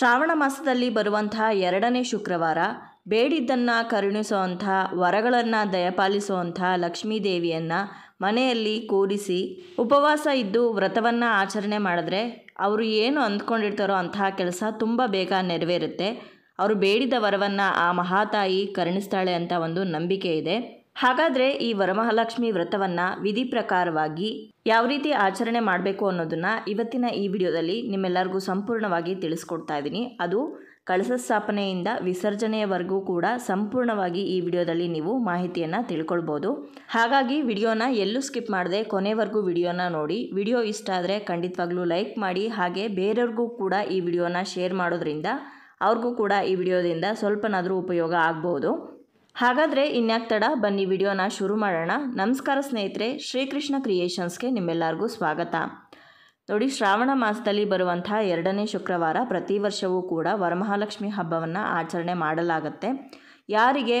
ಶ್ರಾವಣ ಮಾಸದಲ್ಲಿ ಬರುವಂತಹ ಎರಡನೇ ಶುಕ್ರವಾರ ಬೇಡಿದ್ದನ್ನು ಕರುಣಿಸುವಂಥ, ವರಗಳನ್ನು ದಯಪಾಲಿಸುವಂಥ ಲಕ್ಷ್ಮೀ ದೇವಿಯನ್ನು ಮನೆಯಲ್ಲಿ ಕೂರಿಸಿ ಉಪವಾಸ ಇದ್ದು ವ್ರತವನ್ನು ಆಚರಣೆ ಮಾಡಿದ್ರೆ ಅವರು ಏನು ಅಂದ್ಕೊಂಡಿರ್ತಾರೋ ಅಂತಹ ಕೆಲಸ ತುಂಬ ಬೇಗ ನೆರವೇರುತ್ತೆ. ಅವರು ಬೇಡಿದ ವರವನ್ನು ಆ ಮಹಾತಾಯಿ ಕರುಣಿಸ್ತಾಳೆ ಅಂತ ಒಂದು ನಂಬಿಕೆ ಇದೆ. ಹಾಗಾದರೆ ಈ ವರಮಹಾಲಕ್ಷ್ಮಿ ವ್ರತವನ್ನು ವಿಧಿ ಪ್ರಕಾರವಾಗಿ ಯಾವ ರೀತಿ ಆಚರಣೆ ಮಾಡಬೇಕು ಅನ್ನೋದನ್ನು ಇವತ್ತಿನ ಈ ವಿಡಿಯೋದಲ್ಲಿ ನಿಮ್ಮೆಲ್ಲರಿಗೂ ಸಂಪೂರ್ಣವಾಗಿ ತಿಳಿಸ್ಕೊಡ್ತಾ ಇದ್ದೀನಿ. ಅದು ಕಳಸ ಸ್ಥಾಪನೆಯಿಂದ ವಿಸರ್ಜನೆಯವರೆಗೂ ಕೂಡ ಸಂಪೂರ್ಣವಾಗಿ ಈ ವಿಡಿಯೋದಲ್ಲಿ ನೀವು ಮಾಹಿತಿಯನ್ನು ತಿಳ್ಕೊಳ್ಬೋದು. ಹಾಗಾಗಿ ವಿಡಿಯೋನ ಎಲ್ಲೂ ಸ್ಕಿಪ್ ಮಾಡದೆ ಕೊನೆವರೆಗೂ ವಿಡಿಯೋನ ನೋಡಿ. ವಿಡಿಯೋ ಇಷ್ಟ ಆದರೆ ಖಂಡಿತವಾಗ್ಲೂ ಲೈಕ್ ಮಾಡಿ, ಹಾಗೆ ಬೇರೆಯವ್ರಿಗೂ ಕೂಡ ಈ ವಿಡಿಯೋನ ಶೇರ್ ಮಾಡೋದ್ರಿಂದ ಅವ್ರಿಗೂ ಕೂಡ ಈ ವಿಡಿಯೋದಿಂದ ಸ್ವಲ್ಪನಾದರೂ ಉಪಯೋಗ ಆಗ್ಬೋದು. ಹಾಗಾದರೆ ಇನ್ಯಾಕ್ ತಡ? ಬನ್ನಿ ವಿಡಿಯೋನ ಶುರು ಮಾಡೋಣ. ನಮಸ್ಕಾರ ಸ್ನೇಹಿತರೆ, ಶ್ರೀಕೃಷ್ಣ ಕ್ರಿಯೇಷನ್ಸ್ಗೆ ನಿಮ್ಮೆಲ್ಲರಿಗೂ ಸ್ವಾಗತ. ನೋಡಿ, ಶ್ರಾವಣ ಮಾಸದಲ್ಲಿ ಬರುವಂತಹ ಎರಡನೇ ಶುಕ್ರವಾರ ಪ್ರತಿ ವರ್ಷವೂ ಕೂಡ ವರಮಹಾಲಕ್ಷ್ಮಿ ಹಬ್ಬವನ್ನು ಆಚರಣೆ ಮಾಡಲಾಗುತ್ತೆ. ಯಾರಿಗೆ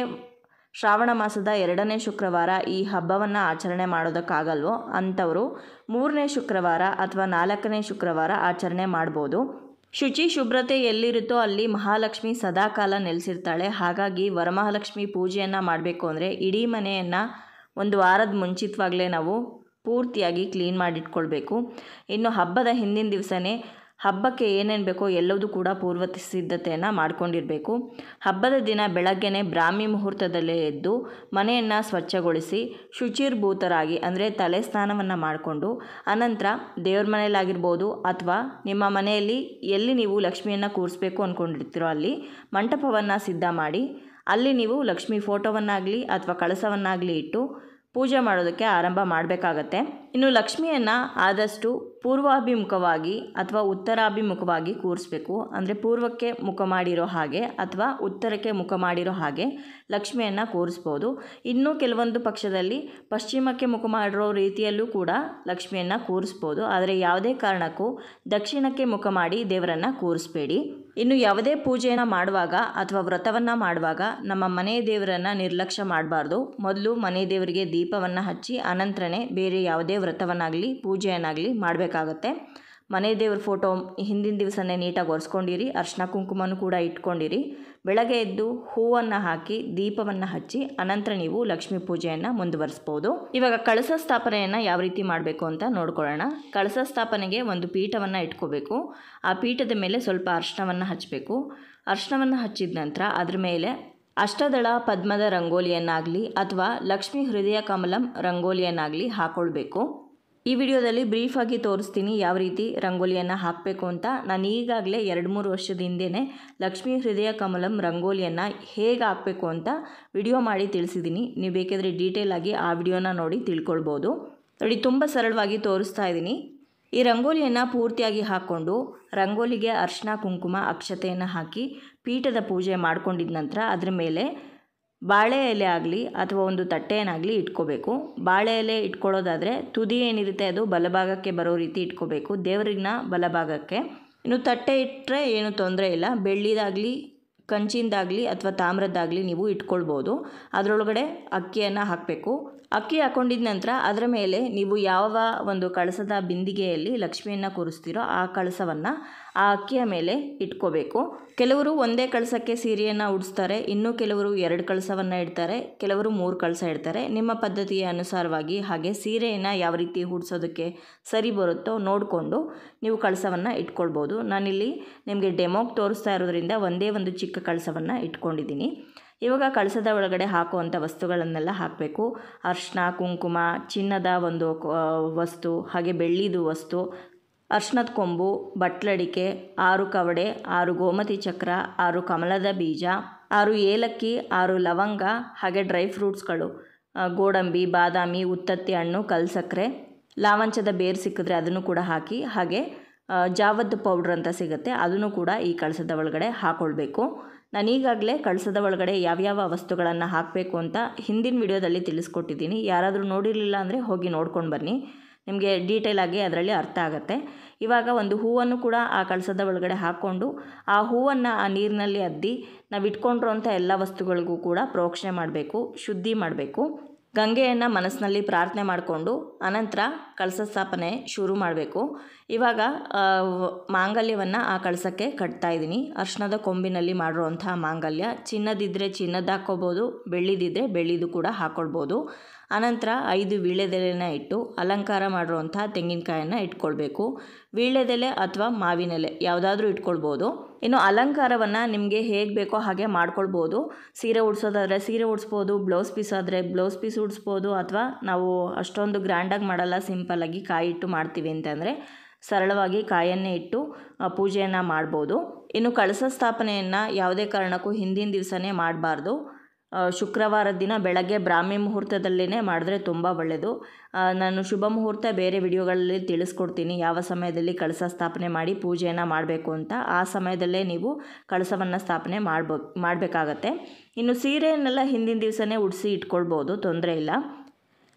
ಶ್ರಾವಣ ಮಾಸದ ಎರಡನೇ ಶುಕ್ರವಾರ ಈ ಹಬ್ಬವನ್ನು ಆಚರಣೆ ಮಾಡೋದಕ್ಕಾಗಲ್ವೋ ಅಂಥವರು ಮೂರನೇ ಶುಕ್ರವಾರ ಅಥವಾ ನಾಲ್ಕನೇ ಶುಕ್ರವಾರ ಆಚರಣೆ ಮಾಡ್ಬೋದು. ಶುಚಿ ಶುಭ್ರತೆ ಎಲ್ಲಿರುತ್ತೋ ಅಲ್ಲಿ ಮಹಾಲಕ್ಷ್ಮಿ ಸದಾಕಾಲ ನೆಲೆಸಿರ್ತಾಳೆ. ಹಾಗಾಗಿ ವರಮಹಾಲಕ್ಷ್ಮಿ ಪೂಜೆಯನ್ನು ಮಾಡಬೇಕು ಅಂದರೆ ಇಡೀ ಮನೆಯನ್ನು ಒಂದು ವಾರದ ಮುಂಚಿತವಾಗಲೇ ನಾವು ಪೂರ್ತಿಯಾಗಿ ಕ್ಲೀನ್ ಮಾಡಿಟ್ಕೊಳ್ಬೇಕು. ಇನ್ನು ಹಬ್ಬದ ಹಿಂದಿನ ದಿವಸನೇ ಹಬ್ಬಕ್ಕೆ ಏನೇನು ಬೇಕೋ ಎಲ್ಲದೂ ಕೂಡ ಪೂರ್ವ ಸಿದ್ಧತೆಯನ್ನು ಮಾಡ್ಕೊಂಡಿರಬೇಕು. ಹಬ್ಬದ ದಿನ ಬೆಳಗ್ಗೆನೆ ಬ್ರಾಹ್ಮಿ ಮುಹೂರ್ತದಲ್ಲೇ ಎದ್ದು ಮನೆಯನ್ನು ಸ್ವಚ್ಛಗೊಳಿಸಿ ಶುಚಿರ್ಭೂತರಾಗಿ ಅಂದರೆ ತಲೆ ಸ್ನಾನವನ್ನು ಮಾಡಿಕೊಂಡು ಅನಂತರ ದೇವ್ರ ಮನೆಯಲ್ಲಾಗಿರ್ಬೋದು ಅಥವಾ ನಿಮ್ಮ ಮನೆಯಲ್ಲಿ ಎಲ್ಲಿ ನೀವು ಲಕ್ಷ್ಮಿಯನ್ನು ಕೂರಿಸ್ಬೇಕು ಅಂದ್ಕೊಂಡಿರ್ತೀರೋ ಅಲ್ಲಿ ಮಂಟಪವನ್ನು ಸಿದ್ಧ ಮಾಡಿ ಅಲ್ಲಿ ನೀವು ಲಕ್ಷ್ಮಿ ಫೋಟೋವನ್ನಾಗಲಿ ಅಥವಾ ಕಳಸವನ್ನಾಗಲಿ ಇಟ್ಟು ಪೂಜೆ ಮಾಡೋದಕ್ಕೆ ಆರಂಭ ಮಾಡಬೇಕಾಗತ್ತೆ. ಇನ್ನು ಲಕ್ಷ್ಮಿಯನ್ನು ಆದಷ್ಟು ಪೂರ್ವಾಭಿಮುಖವಾಗಿ ಅಥವಾ ಉತ್ತರಾಭಿಮುಖವಾಗಿ ಕೂರಿಸ್ಬೇಕು. ಅಂದರೆ ಪೂರ್ವಕ್ಕೆ ಮುಖ ಮಾಡಿರೋ ಹಾಗೆ ಅಥವಾ ಉತ್ತರಕ್ಕೆ ಮುಖ ಮಾಡಿರೋ ಹಾಗೆ ಲಕ್ಷ್ಮಿಯನ್ನು ಕೂರಿಸ್ಬೋದು. ಇನ್ನೂ ಕೆಲವೊಂದು ಪಕ್ಷದಲ್ಲಿ ಪಶ್ಚಿಮಕ್ಕೆ ಮುಖ ಮಾಡಿರೋ ರೀತಿಯಲ್ಲೂ ಕೂಡ ಲಕ್ಷ್ಮಿಯನ್ನು ಕೂರಿಸ್ಬೋದು. ಆದರೆ ಯಾವುದೇ ಕಾರಣಕ್ಕೂ ದಕ್ಷಿಣಕ್ಕೆ ಮುಖ ಮಾಡಿ ದೇವರನ್ನು ಕೂರಿಸ್ಬೇಡಿ. ಇನ್ನು ಯಾವುದೇ ಪೂಜೆಯನ್ನು ಮಾಡುವಾಗ ಅಥವಾ ವ್ರತವನ್ನು ಮಾಡುವಾಗ ನಮ್ಮ ಮನೆ ದೇವರನ್ನು ನಿರ್ಲಕ್ಷ್ಯ ಮಾಡಬಾರ್ದು. ಮೊದಲು ಮನೆ ದೇವರಿಗೆ ದೀಪವನ್ನು ಹಚ್ಚಿ ಅನಂತರನೇ ಬೇರೆ ಯಾವುದೇ ವ್ರತವನ್ನಾಗಲಿ, ಪೂಜೆಯನ್ನಾಗಲಿ ಮಾಡಬೇಕಾಗತ್ತೆ. ಮನೆ ದೇವ್ರ ಫೋಟೋ ಹಿಂದಿನ ದಿವಸನೇ ನೀಟಾಗಿ ಒರೆಸ್ಕೊಂಡಿರಿ, ಅರ್ಶಿನ ಕುಂಕುಮನೂ ಕೂಡ ಇಟ್ಕೊಂಡಿರಿ. ಬೆಳಗ್ಗೆ ಎದ್ದು ಹೂವನ್ನು ಹಾಕಿ ದೀಪವನ್ನು ಹಚ್ಚಿ ಅನಂತರ ನೀವು ಲಕ್ಷ್ಮೀ ಪೂಜೆಯನ್ನು ಮುಂದುವರಿಸ್ಬೋದು. ಇವಾಗ ಕಳಸ ಸ್ಥಾಪನೆಯನ್ನು ಯಾವ ರೀತಿ ಮಾಡಬೇಕು ಅಂತ ನೋಡ್ಕೊಳ್ಳೋಣ. ಕಳಸ ಸ್ಥಾಪನೆಗೆ ಒಂದು ಪೀಠವನ್ನು ಇಟ್ಕೋಬೇಕು. ಆ ಪೀಠದ ಮೇಲೆ ಸ್ವಲ್ಪ ಅರ್ಶನವನ್ನು ಹಚ್ಚಬೇಕು ಅರ್ಶನವನ್ನು ಹಚ್ಚಿದ ನಂತರ ಅದರ ಮೇಲೆ ಅಷ್ಟದಳ ಪದ್ಮದ ರಂಗೋಲಿಯನ್ನಾಗಲಿ ಅಥವಾ ಲಕ್ಷ್ಮೀ ಹೃದಯ ಕಮಲಂ ರಂಗೋಲಿಯನ್ನಾಗಲಿ ಹಾಕ್ಕೊಳ್ಬೇಕು ಈ ವಿಡಿಯೋದಲ್ಲಿ ಬ್ರೀಫಾಗಿ ತೋರಿಸ್ತೀನಿ ಯಾವ ರೀತಿ ರಂಗೋಲಿಯನ್ನು ಹಾಕಬೇಕು ಅಂತ. ನಾನು ಈಗಾಗಲೇ ಎರಡು ಮೂರು ವರ್ಷದ ಹಿಂದೆಯೇ ಲಕ್ಷ್ಮೀ ಹೃದಯ ಕಮಲಂ ರಂಗೋಲಿಯನ್ನು ಹೇಗೆ ಹಾಕಬೇಕು ಅಂತ ವಿಡಿಯೋ ಮಾಡಿ ತಿಳಿಸಿದ್ದೀನಿ ನೀವು ಬೇಕಿದ್ರೆ ಡೀಟೇಲ್ ಆಗಿ ಆ ವಿಡಿಯೋನ ನೋಡಿ ತಿಳ್ಕೊಳ್ಬೋದು. ನೋಡಿ, ತುಂಬ ಸರಳವಾಗಿ ತೋರಿಸ್ತಾ ಇದ್ದೀನಿ ಈ ರಂಗೋಲಿಯನ್ನು ಪೂರ್ತಿಯಾಗಿ ಹಾಕ್ಕೊಂಡು ರಂಗೋಲಿಗೆ ಅರ್ಶಿನ ಕುಂಕುಮ, ಅಕ್ಷತೆಯನ್ನು ಹಾಕಿ ಪೀಠದ ಪೂಜೆ ಮಾಡ್ಕೊಂಡಿದ ನಂತರ ಅದರ ಮೇಲೆ ಬಾಳೆ ಎಲೆ ಆಗಲಿ ಅಥವಾ ಒಂದು ತಟ್ಟೆಯನ್ನಾಗಲಿ ಇಟ್ಕೋಬೇಕು. ಬಾಳೆ ಎಲೆ ಇಟ್ಕೊಳ್ಳೋದಾದರೆ ತುದಿ ಏನಿರುತ್ತೆ ಅದು ಬಲಭಾಗಕ್ಕೆ ಬರೋ ರೀತಿ ಇಟ್ಕೋಬೇಕು. ದೇವರಿಗಿನ ಬಲಭಾಗಕ್ಕೆ. ಇನ್ನು ತಟ್ಟೆ ಇಟ್ಟರೆ ಏನು ತೊಂದರೆ ಇಲ್ಲ. ಬೆಳ್ಳಿದಾಗಲಿ, ಕಂಚಿಂದಾಗಲಿ ಅಥವಾ ತಾಮ್ರದ್ದಾಗಲಿ ನೀವು ಇಟ್ಕೊಳ್ಬೋದು. ಅದರೊಳಗಡೆ ಅಕ್ಕಿಯನ್ನು ಹಾಕಬೇಕು. ಅಕ್ಕಿ ಹಾಕೊಂಡಿದ ನಂತರ ಅದರ ಮೇಲೆ ನೀವು ಯಾವ ಒಂದು ಕಳಸದ ಬಿಂದಿಗೆಯಲ್ಲಿ ಲಕ್ಷ್ಮಿಯನ್ನು ಕೂರಿಸ್ತೀರೋ ಆ ಕಳಸವನ್ನು ಆ ಅಕ್ಕಿಯ ಮೇಲೆ ಇಟ್ಕೋಬೇಕು. ಕೆಲವರು ಒಂದೇ ಕಳಸಕ್ಕೆ ಸೀರೆಯನ್ನು ಉಡಿಸ್ತಾರೆ, ಇನ್ನು ಕೆಲವರು ಎರಡು ಕಳಸವನ್ನು ಇಡ್ತಾರೆ, ಕೆಲವರು ಮೂರು ಕಳಸ ಇಡ್ತಾರೆ. ನಿಮ್ಮ ಪದ್ಧತಿಯ ಅನುಸಾರವಾಗಿ ಹಾಗೆ ಸೀರೆಯನ್ನು ಯಾವ ರೀತಿ ಹುಡ್ಸೋದಕ್ಕೆ ಸರಿ ಬರುತ್ತೋ ನೋಡಿಕೊಂಡು ನೀವು ಕಳಸವನ್ನು ಇಟ್ಕೊಳ್ಬೋದು. ನಾನಿಲ್ಲಿ ನಿಮಗೆ ಡೆಮೋಗೆ ತೋರಿಸ್ತಾ ಇರೋದ್ರಿಂದ ಒಂದೇ ಒಂದು ಚಿಕ್ಕ ಕಳಸವನ್ನು ಇಟ್ಕೊಂಡಿದ್ದೀನಿ. ಇವಾಗ ಕಳಸದ ಒಳಗಡೆ ಹಾಕುವಂಥ ವಸ್ತುಗಳನ್ನೆಲ್ಲ ಹಾಕಬೇಕು. ಅರ್ಶಿನ ಕುಂಕುಮ, ಚಿನ್ನದ ಒಂದು ವಸ್ತು, ಹಾಗೆ ಬೆಳ್ಳಿದು ವಸ್ತು ಅರ್ಶಿನದ ಕೊಂಬು, ಬಟ್ಲಡಿಕೆ, ಆರು ಕವಡೆ, ಆರು ಗೋಮತಿ ಚಕ್ರ, ಆರು ಕಮಲದ ಬೀಜ, ಆರು ಏಲಕ್ಕಿ, ಆರು ಲವಂಗ, ಹಾಗೆ ಡ್ರೈ ಫ್ರೂಟ್ಸ್ಗಳು ಗೋಡಂಬಿ, ಬಾದಾಮಿ, ಉತ್ತತ್ತಿ ಹಣ್ಣು ಕಲ್ಸಕ್ಕರೆ ಲಾವಂಚದ ಬೇರು ಸಿಕ್ಕಿದ್ರೆ ಅದನ್ನು ಕೂಡ ಹಾಕಿ, ಹಾಗೆ ಜಾವದ್ದು ಪೌಡ್ರ್ ಅಂತ ಸಿಗುತ್ತೆ, ಅದನ್ನು ಕೂಡ ಈ ಕಳಸದ ಒಳಗಡೆ ಹಾಕ್ಕೊಳ್ಬೇಕು ನಾನು ಈಗಾಗಲೇ ಕಳಸದ ಒಳಗಡೆ ಯಾವ್ಯಾವ ವಸ್ತುಗಳನ್ನು ಹಾಕಬೇಕು ಅಂತ ಹಿಂದಿನ ವಿಡಿಯೋದಲ್ಲಿ ತಿಳಿಸ್ಕೊಟ್ಟಿದ್ದೀನಿ. ಯಾರಾದರೂ ನೋಡಿರಲಿಲ್ಲ ಅಂದರೆ ಹೋಗಿ ನೋಡ್ಕೊಂಡು ಬನ್ನಿ. ನಿಮಗೆ ಡೀಟೇಲಾಗಿ ಅದರಲ್ಲಿ ಅರ್ಥ ಆಗುತ್ತೆ. ಇವಾಗ ಒಂದು ಹೂವನ್ನು ಕೂಡ ಆ ಕಳಸದ ಒಳಗಡೆ ಹಾಕ್ಕೊಂಡು ಆ ಹೂವನ್ನು ಆ ನೀರಿನಲ್ಲಿ ಅದ್ದಿ ನಾವು ಇಟ್ಕೊಂಡಿರೋಂಥ ಎಲ್ಲ ವಸ್ತುಗಳಿಗೂ ಕೂಡ ಪ್ರೋಕ್ಷಣೆ ಮಾಡಬೇಕು, ಶುದ್ಧಿ ಮಾಡಬೇಕು. ಗಂಗೆಯನ್ನು ಮನಸ್ಸಿನಲ್ಲಿ ಪ್ರಾರ್ಥನೆ ಮಾಡಿಕೊಂಡು ಅನಂತರ ಕಳಸ ಸ್ಥಾಪನೆ ಶುರು ಮಾಡಬೇಕು. ಇವಾಗ ಮಾಂಗಲ್ಯವನ್ನು ಆ ಕಳಸಕ್ಕೆ ಕಟ್ತಾ ಇದ್ದೀನಿ. ಅರ್ಶನದ ಕೊಂಬಿನಲ್ಲಿ ಮಾಡಿರುವಂಥ ಮಾಂಗಲ್ಯ ಚಿನ್ನದಿದ್ದರೆ ಚಿನ್ನದ ಹಾಕ್ಕೋಬೋದು ಬೆಳ್ಳಿದಿದ್ದರೆ ಬೆಳ್ಳಿದು ಕೂಡ ಹಾಕ್ಕೊಳ್ಬೋದು ಅನಂತರ ಐದು ವೀಳ್ಯದೆಲೆನ ಇಟ್ಟು ಅಲಂಕಾರ ಮಾಡಿರುವಂಥ ತೆಂಗಿನಕಾಯನ್ನು ಇಟ್ಕೊಳ್ಬೇಕು. ವೀಳ್ಯದೆಲೆ ಅಥವಾ ಮಾವಿನೆಲೆ, ಯಾವುದಾದ್ರೂ ಇಟ್ಕೊಳ್ಬೋದು. ಇನ್ನು ಅಲಂಕಾರವನ್ನು ನಿಮಗೆ ಹೇಗೆ ಬೇಕೋ ಹಾಗೆ ಮಾಡ್ಕೊಳ್ಬೋದು. ಸೀರೆ ಉಡ್ಸೋದಾದರೆ ಸೀರೆ ಉಡಿಸ್ಬೋದು, ಬ್ಲೌಸ್ ಪೀಸ್ ಆದರೆ ಬ್ಲೌಸ್ ಪೀಸ್ ಉಡಿಸ್ಬೋದು ಅಥವಾ ನಾವು ಅಷ್ಟೊಂದು ಗ್ರ್ಯಾಂಡಾಗಿ ಮಾಡಲ್ಲ ಸಿಂಪಲ್ಲಾಗಿ ಕಾಯಿ ಇಟ್ಟು ಮಾಡ್ತೀವಿ ಅಂತಂದರೆ ಸರಳವಾಗಿ ಕಾಯನ್ನೇ ಇಟ್ಟು ಪೂಜೆಯನ್ನು ಮಾಡ್ಬೋದು. ಇನ್ನು ಕಳಸ ಸ್ಥಾಪನೆಯನ್ನು ಯಾವುದೇ ಕಾರಣಕ್ಕೂ ಹಿಂದಿನ ದಿವಸನೇ ಮಾಡಬಾರ್ದು. ಶುಕ್ರವಾರದ ದಿನ ಬೆಳಗ್ಗೆ ಬ್ರಾಹ್ಮಿ ಮುಹೂರ್ತದಲ್ಲೇ ಮಾಡಿದ್ರೆ ತುಂಬ ಒಳ್ಳೆಯದು ನಾನು ಶುಭ ಮುಹೂರ್ತ ಬೇರೆ ವಿಡಿಯೋಗಳಲ್ಲಿ ತಿಳಿಸ್ಕೊಡ್ತೀನಿ. ಯಾವ ಸಮಯದಲ್ಲಿ ಕಳಸ ಸ್ಥಾಪನೆ ಮಾಡಿ ಪೂಜೆಯನ್ನು ಮಾಡಬೇಕು ಅಂತ ಆ ಸಮಯದಲ್ಲೇ ನೀವು ಕಳಸವನ್ನು ಸ್ಥಾಪನೆ ಮಾಡ್ಬೋ, ಮಾಡಬೇಕಾಗತ್ತೆ. ಇನ್ನು ಸೀರೆಯನ್ನೆಲ್ಲ ಹಿಂದಿನ ದಿವಸನೇ ಉಡಿಸಿ ಇಟ್ಕೊಳ್ಬೋದು, ತೊಂದರೆ ಇಲ್ಲ.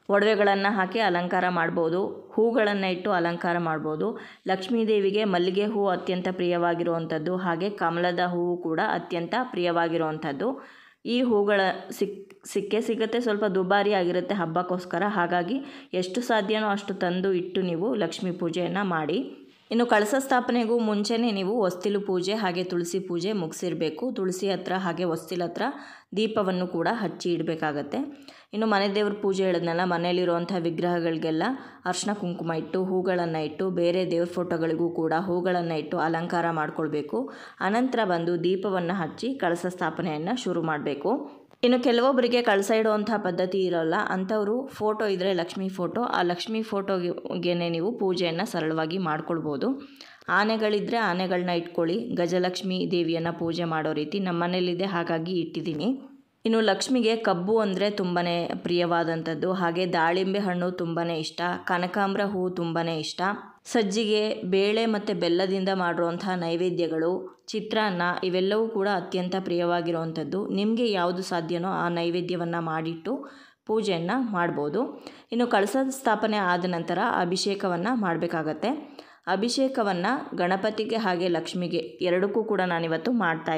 ಒಡವೆಗಳನ್ನು ಹಾಕಿ ಅಲಂಕಾರ ಮಾಡ್ಬೋದು, ಹೂಗಳನ್ನು ಇಟ್ಟು ಅಲಂಕಾರ ಮಾಡ್ಬೋದು. ಲಕ್ಷ್ಮೀದೇವಿಗೆ ಮಲ್ಲಿಗೆ ಹೂವು ಅತ್ಯಂತ ಪ್ರಿಯವಾಗಿರುವಂಥದ್ದು, ಹಾಗೆ ಕಮಲದ ಹೂವು ಕೂಡ ಅತ್ಯಂತ ಪ್ರಿಯವಾಗಿರುವಂಥದ್ದು. ಈ ಹೂಗಳ ಸಿಕ್, ಸಿಕ್ಕೇ ಸಿಗುತ್ತೆ. ಸ್ವಲ್ಪ ದುಬಾರಿ ಆಗಿರುತ್ತೆ ಹಬ್ಬಕ್ಕೋಸ್ಕರ. ಹಾಗಾಗಿ ಎಷ್ಟು ಸಾಧ್ಯನೋ ಅಷ್ಟು ತಂದು ಇಟ್ಟು ನೀವು ಲಕ್ಷ್ಮೀ ಪೂಜೆಯನ್ನು ಮಾಡಿ. ಇನ್ನು ಕಳಸ ಸ್ಥಾಪನೆಗೂ ಮುಂಚೆನೇ ನೀವು ಹೊಸ್ತಿಲು ಪೂಜೆ ಹಾಗೆ ತುಳಸಿ ಪೂಜೆ ಮುಗಿಸಿರಬೇಕು. ತುಳಸಿ ಹತ್ರ ಹಾಗೆ ಹೊಸ್ತಿಲ ಹತ್ರ ದೀಪವನ್ನು ಕೂಡ ಹಚ್ಚಿ ಇಡಬೇಕಾಗತ್ತೆ. ಇನ್ನು ಮನೆ ದೇವ್ರ ಪೂಜೆ ಹೇಳಿದ್ನಲ್ಲ, ಮನೆಯಲ್ಲಿರುವಂಥ ವಿಗ್ರಹಗಳಿಗೆಲ್ಲ ಅರ್ಶಿನ ಕುಂಕುಮ ಇಟ್ಟು, ಹೂಗಳನ್ನು ಇಟ್ಟು, ಬೇರೆ ದೇವ್ರ ಫೋಟೋಗಳಿಗೂ ಕೂಡ ಹೂಗಳನ್ನು ಇಟ್ಟು ಅಲಂಕಾರ ಮಾಡಿಕೊಳ್ಬೇಕು. ಅನಂತರ ಬಂದು ದೀಪವನ್ನು ಹಚ್ಚಿ ಕಳಸ ಸ್ಥಾಪನೆಯನ್ನು ಶುರು ಮಾಡಬೇಕು. ಇನ್ನು ಕೆಲವೊಬ್ಬರಿಗೆ ಕಳಸ ಇಡುವಂಥ ಪದ್ಧತಿ ಇರೋಲ್ಲ, ಅಂಥವರು ಫೋಟೋ ಇದ್ದರೆ ಲಕ್ಷ್ಮೀ ಫೋಟೋ, ಆ ಲಕ್ಷ್ಮೀ ಫೋಟೋಗೆ ನೀವು ಪೂಜೆಯನ್ನು ಸರಳವಾಗಿ ಮಾಡ್ಕೊಳ್ಬೋದು. ಆನೆಗಳಿದ್ದರೆ ಆನೆಗಳನ್ನ ಇಟ್ಕೊಳ್ಳಿ, ಗಜಲಕ್ಷ್ಮಿ ದೇವಿಯನ್ನು ಪೂಜೆ ಮಾಡೋ ರೀತಿ ನಮ್ಮ ಮನೇಲಿದೆ ಹಾಗಾಗಿ ಇಟ್ಟಿದ್ದೀನಿ. ಇನ್ನು ಲಕ್ಷ್ಮಿಗೆ ಕಬ್ಬು ಅಂದರೆ ತುಂಬಾ ಪ್ರಿಯವಾದಂಥದ್ದು. ಹಾಗೆ ದಾಳಿಂಬೆ ಹಣ್ಣು ತುಂಬಾ ಇಷ್ಟ. ಕನಕಾಂಬ್ರ ಹೂವು ತುಂಬಾ ಇಷ್ಟ. ಸಜ್ಜಿಗೆ ಬೇಳೆ ಮತ್ತು ಬೆಲ್ಲದಿಂದ ಮಾಡಿರುವಂಥ ನೈವೇದ್ಯಗಳು, ಚಿತ್ರಾನ್ನ ಇವೆಲ್ಲವೂ ಕೂಡ ಅತ್ಯಂತ ಪ್ರಿಯವಾಗಿರುವಂಥದ್ದು. ನಿಮಗೆ ಯಾವುದು ಸಾಧ್ಯನೋ ಆ ನೈವೇದ್ಯವನ್ನು ಮಾಡಿಟ್ಟು ಪೂಜೆಯನ್ನು ಮಾಡ್ಬೋದು. ಇನ್ನು ಕಳಸ ಸ್ಥಾಪನೆ ಆದ ನಂತರ ಅಭಿಷೇಕವನ್ನು ಮಾಡಬೇಕಾಗತ್ತೆ. ಅಭಿಷೇಕವನ್ನು ಗಣಪತಿಗೆ ಹಾಗೆ ಲಕ್ಷ್ಮಿಗೆ ಎರಡಕ್ಕೂ ಕೂಡ ನಾನಿವತ್ತು ಮಾಡ್ತಾ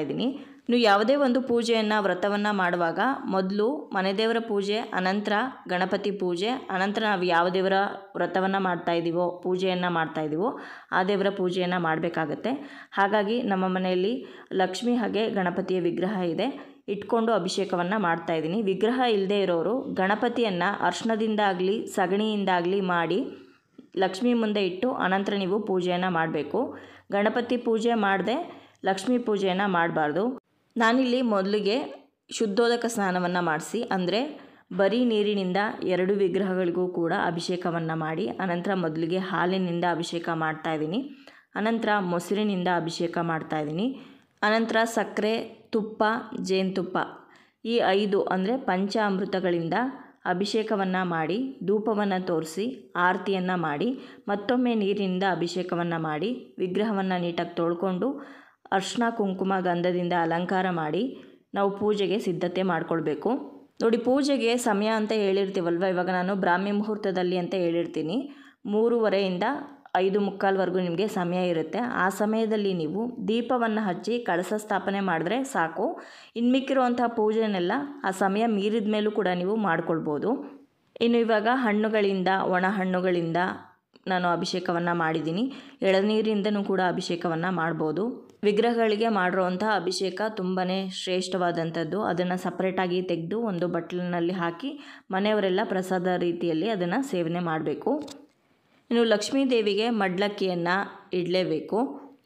ಇದ್ದೀನಿ ನೀವು ಯಾವುದೇ ಒಂದು ಪೂಜೆಯನ್ನು, ವ್ರತವನ್ನು ಮಾಡುವಾಗ ಮೊದಲು ಮನೆ ದೇವರ ಪೂಜೆ, ಅನಂತರ ಗಣಪತಿ ಪೂಜೆ, ಅನಂತರ ನಾವು ಯಾವ ದೇವರ ವ್ರತವನ್ನು ಮಾಡ್ತಾ ಇದ್ದೀವೋ ಪೂಜೆಯನ್ನು ಮಾಡ್ತಾ ಇದ್ದೀವೋ ಆ ದೇವರ ಪೂಜೆಯನ್ನು ಮಾಡಬೇಕಾಗತ್ತೆ. ಹಾಗಾಗಿ ನಮ್ಮ ಮನೆಯಲ್ಲಿ ಲಕ್ಷ್ಮಿ ಹಾಗೆ ಗಣಪತಿಯ ವಿಗ್ರಹ ಇದೆ. ಇಟ್ಕೊಂಡು ಅಭಿಷೇಕವನ್ನು ಮಾಡ್ತಾ ಇದ್ದೀನಿ ವಿಗ್ರಹ ಇಲ್ಲದೆ ಇರೋರು ಗಣಪತಿಯನ್ನು ಅರ್ಶನದಿಂದಾಗಲಿ ಸಗಣಿಯಿಂದಾಗಲಿ ಮಾಡಿ ಲಕ್ಷ್ಮಿ ಮುಂದೆ ಇಟ್ಟು ಅನಂತರ ನೀವು ಪೂಜೆಯನ್ನು ಮಾಡಬೇಕು. ಗಣಪತಿ ಪೂಜೆ ಮಾಡದೆ ಲಕ್ಷ್ಮೀ ಪೂಜೆಯನ್ನು ಮಾಡಬಾರ್ದು. ನಾನಿಲ್ಲಿ ಮೊದಲಿಗೆ ಶುದ್ಧೋದಕ ಸ್ನಾನವನ್ನು ಮಾಡಿಸಿ, ಅಂದರೆ ಬರೀ ನೀರಿನಿಂದ ಎರಡು ವಿಗ್ರಹಗಳಿಗೂ ಕೂಡ ಅಭಿಷೇಕವನ್ನು ಮಾಡಿ, ಅನಂತರ ಮೊದಲಿಗೆ ಹಾಲಿನಿಂದ ಅಭಿಷೇಕ ಮಾಡ್ತಾಯಿದ್ದೀನಿ ಅನಂತರ ಮೊಸರಿನಿಂದ ಅಭಿಷೇಕ ಮಾಡ್ತಾಯಿದ್ದೀನಿ ಅನಂತರ ಸಕ್ಕರೆ, ತುಪ್ಪ, ಜೇನುತುಪ್ಪ, ಈ ಐದು ಅಂದರೆ ಪಂಚಾಮೃತಗಳಿಂದ ಅಭಿಷೇಕವನ್ನು ಮಾಡಿ, ಧೂಪವನ್ನು ತೋರಿಸಿ, ಆರತಿಯನ್ನು ಮಾಡಿ, ಮತ್ತೊಮ್ಮೆ ನೀರಿನಿಂದ ಅಭಿಷೇಕವನ್ನು ಮಾಡಿ, ವಿಗ್ರಹವನ್ನು ನೀಟಾಗಿ ತೊಳ್ಕೊಂಡು ಅರ್ಶಿನ ಕುಂಕುಮ ಗಂಧದಿಂದ ಅಲಂಕಾರ ಮಾಡಿ ನಾವು ಪೂಜೆಗೆ ಸಿದ್ಧತೆ ಮಾಡಿಕೊಳ್ಬೇಕು. ನೋಡಿ, ಪೂಜೆಗೆ ಸಮಯ ಅಂತ ಹೇಳಿರ್ತೀವಲ್ವ? ಇವಾಗ ನಾನು ಬ್ರಾಹ್ಮಿ ಮುಹೂರ್ತದಲ್ಲಿ ಅಂತ ಹೇಳಿರ್ತೀನಿ. ಮೂರುವರೆಯಿಂದ ಐದು ಮುಕ್ಕಾಲ್ವರೆಗೂ ನಿಮಗೆ ಸಮಯ ಇರುತ್ತೆ. ಆ ಸಮಯದಲ್ಲಿ ನೀವು ದೀಪವನ್ನು ಹಚ್ಚಿ ಕಳಸ ಸ್ಥಾಪನೆ ಮಾಡಿದ್ರೆ ಸಾಕು. ಇನ್ನು ಮಿಕ್ಕಿರುವಂಥ ಪೂಜೆನೆಲ್ಲ ಆ ಸಮಯ ಮೀರಿದ ಮೇಲೂ ಕೂಡ ನೀವು ಮಾಡ್ಕೊಳ್ಬೋದು. ಇನ್ನು ಇವಾಗ ಹಣ್ಣುಗಳಿಂದ, ಒಣ ಹಣ್ಣುಗಳಿಂದ ನಾನು ಅಭಿಷೇಕವನ್ನು ಮಾಡಿದ್ದೀನಿ. ಎಳನೀರಿಂದನೂ ಕೂಡ ಅಭಿಷೇಕವನ್ನು ಮಾಡ್ಬೋದು. ವಿಗ್ರಹಗಳಿಗೆ ಮಾಡಿರೋವಂಥ ಅಭಿಷೇಕ ತುಂಬಾ ಶ್ರೇಷ್ಠವಾದಂಥದ್ದು. ಅದನ್ನು ಸಪ್ರೇಟಾಗಿ ತೆಗೆದು ಒಂದು ಬಟ್ಲಿನಲ್ಲಿ ಹಾಕಿ ಮನೆಯವರೆಲ್ಲ ಪ್ರಸಾದ ರೀತಿಯಲ್ಲಿ ಅದನ್ನು ಸೇವನೆ ಮಾಡಬೇಕು. ಇನ್ನು ಲಕ್ಷ್ಮೀ ದೇವಿಗೆ ಮಡ್ಲಕ್ಕಿಯನ್ನು ಇಡಲೇಬೇಕು.